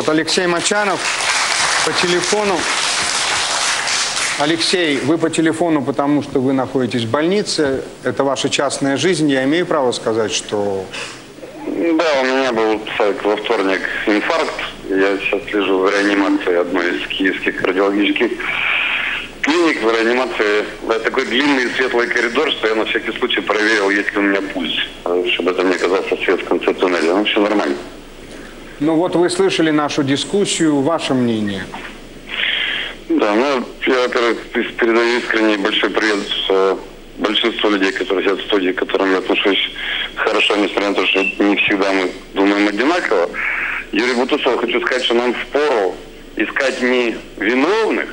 Вот Алексей Мочанов по телефону. Алексей, вы по телефону, потому что вы находитесь в больнице. Это ваша частная жизнь. Я имею право сказать, что... Да, у меня был во вторник инфаркт. Я сейчас лежу в реанимации одной из киевских кардиологических клиник. В реанимации да, такой длинный светлый коридор, что я на всякий случай проверил, есть ли у меня пульс, чтобы это не оказался свет в конце туннеля. Ну, все нормально. Ну вот вы слышали нашу дискуссию, ваше мнение. Да, ну, я, во-первых, передаю искренний большой привет э, большинству людей, которые сидят в студии, к которым я отношусь хорошо, несмотря на то, что не всегда мы думаем одинаково. Юрий Бутусов, хочу сказать, что нам впору искать не виновных,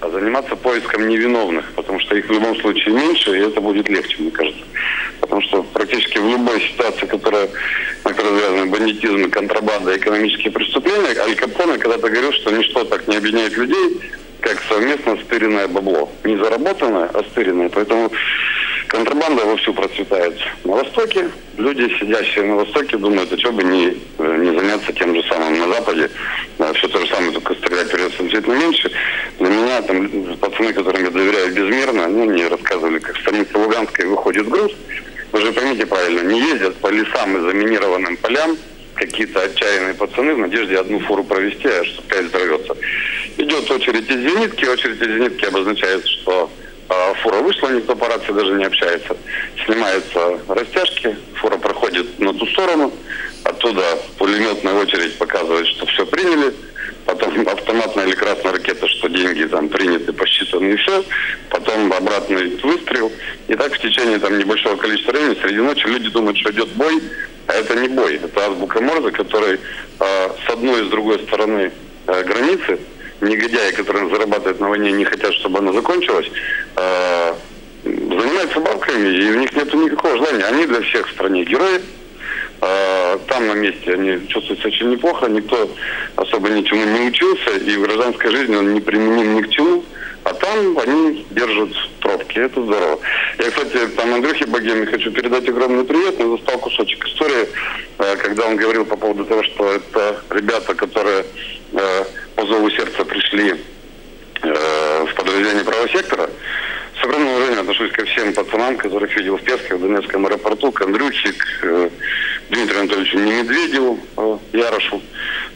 а заниматься поиском невиновных, потому что их в любом случае меньше, и это будет легче, мне кажется. Потому что практически в любой ситуации, которая, на которой связаны бандитизм, контрабанда, экономические преступления, Аль Капоне когда-то говорил, что ничто так не объединяет людей, как совместно стыренное бабло. Не заработанное, а стыренное. Поэтому контрабанда вовсю процветает на Востоке. Люди, сидящие на Востоке, думают, а что бы не, не заняться тем же самым на Западе. Да, все то же самое, только стрелять придется значительно меньше. Для меня там пацаны, которым я доверяю безмерно, ну, мне рассказывали, как в станице Луганской выходит груз. Вы же поймите правильно, не ездят по лесам и заминированным полям, какие-то отчаянные пацаны в надежде одну фуру провести, а что пять взорвется. Идет очередь из зенитки, очередь из зенитки обозначает, что э, фура вышла, никто по рации даже не общается. Снимаются растяжки, фура проходит на ту сторону, оттуда пулеметная очередь показывает, что все приняли, потом автоматная или красная ракета, что деньги там приняты, посчитаны и все, потом обратный выстрел. Так в течение там небольшого количества времени среди ночи люди думают, что идет бой, а это не бой, это азбука Морзе, который э, с одной и с другой стороны э, границы, негодяи, которые зарабатывают на войне, не хотят, чтобы она закончилась, э, занимаются бабками, и у них нет никакого желания. Они для всех в стране герои, там на месте они чувствуют себя очень неплохо, никто особо ничему не учился, и в гражданской жизни он не применим ни к чему. А там они держат пробки, это здорово. Я, кстати, там Андрюхе Богеме хочу передать огромный привет, но застал кусочек истории, э, когда он говорил по поводу того, что это ребята, которые э, по зову сердца пришли э, в подразделение правого сектора. С огромным уважением отношусь ко всем пацанам, которых видел в Песке, в Донецком аэропорту, к Андрюхе, к Дмитрию Анатольевичу Немедведеву, Ярошу.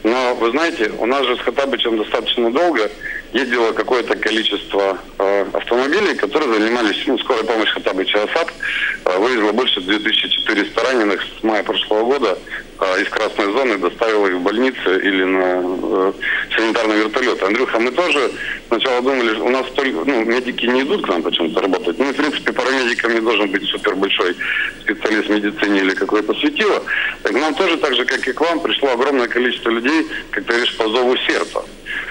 Но, вы знаете, у нас же с Хатабычем достаточно долго ездило какое-то количество э, автомобилей, которые занимались, ну, скорой помощь Хатабыча Асад, э, вывезла больше 2400 раненых с мая прошлого года э, из красной зоны, доставила их в больницы или на э, санитарный вертолет. Андрюха, мы тоже сначала думали, у нас только, ну, медики не идут к нам почему-то работать. Ну, в принципе, парамедиком не должен быть супер большой специалист в медицине или какое-то светило. Так нам тоже, так же, как и к вам, пришло огромное количество людей, как ты говоришь, по зову сердца.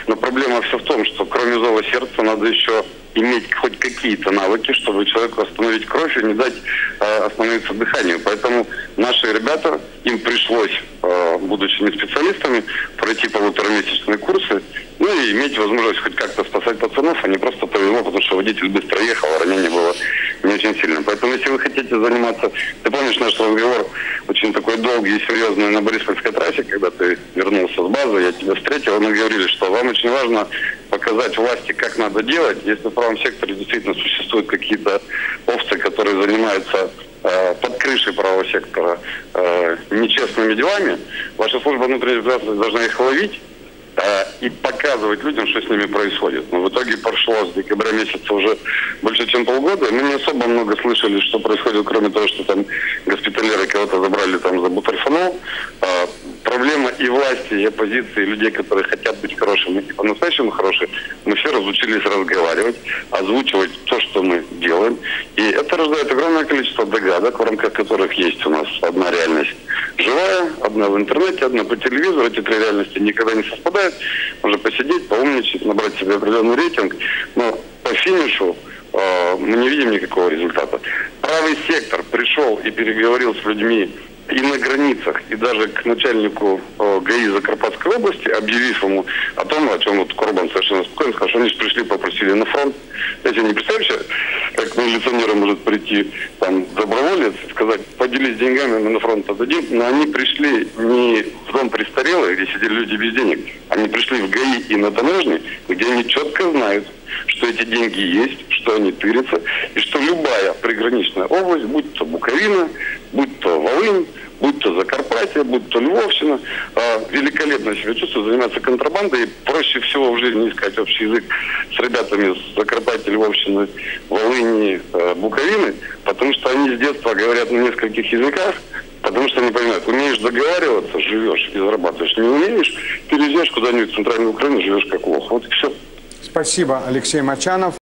Но проблема все в том, что кроме зова сердца надо еще иметь хоть какие-то навыки, чтобы человеку остановить кровь и не дать э, остановиться дыханию. Поэтому наши ребята, им пришлось, э, будучи не специалистами, пройти полуторамесячные курсы, ну и иметь возможность хоть как-то спасать пацанов, а не просто повезло, потому что водитель быстро ехал, а ранение было не очень сильным. Поэтому если вы хотите заниматься... Ты помнишь наш разговор очень такой долгий и серьезный на Бориспольской трассе, когда ты вернулся с базы, я тебя встретил, мы говорили, что вам очень важно показать власти, как надо делать. Если в правом секторе действительно существуют какие-то овцы, которые занимаются э, под крышей правого сектора э, нечестными делами, ваша служба внутренней безопасности должна их ловить, и показывать людям, что с ними происходит. Но в итоге прошло с декабря месяца уже больше, чем полгода, и мы не особо много слышали, что происходит, кроме того, что там госпиталеры кого-то забрали там за бутерфанол. А, проблема и власти, и оппозиции, и людей, которые хотят быть хорошими и по-настоящему хорошие, мы все разучились разговаривать, озвучивать то, что мы делаем. И это рождает огромное количество догадок, в рамках которых есть у нас одна реальность живая, одна в интернете, одна по телевизору. Эти три реальности никогда не совпадают. Можно посидеть, поумничать, набрать себе определенный рейтинг. Но по финишу э, мы не видим никакого результата. Правый сектор пришел и переговорил с людьми и на границах, и даже к начальнику э, ГАИ Закарпатской области, объявив ему о том, о чем вот Корбан совершенно спокойно сказал, что они пришли, попросили на фронт. Себе не представляю, себе, как милиционер может прийти там доброволец сказать, поделись деньгами, мы на фронт отдадим. Но они пришли не в дом престарелых, где сидели люди без денег, они пришли в ГАИ и на таможне, где они четко знают, что эти деньги есть, что они тырятся, и что любая приграничная область, будь то Буковина, будь то Волынь, будь то Закарпатье, будь то Львовщина, э, великолепно себя чувствует, заниматься контрабандой. И проще всего в жизни искать общий язык с ребятами с Закарпатья, Львовщины, Волыни, э, Буковины, потому что они с детства говорят на нескольких языках, Потому что они понимают, умеешь договариваться, живешь и зарабатываешь. Не умеешь, переезжаешь куда-нибудь в центральную Украину, живешь как лох. Вот и все. Спасибо, Алексей Мачанов.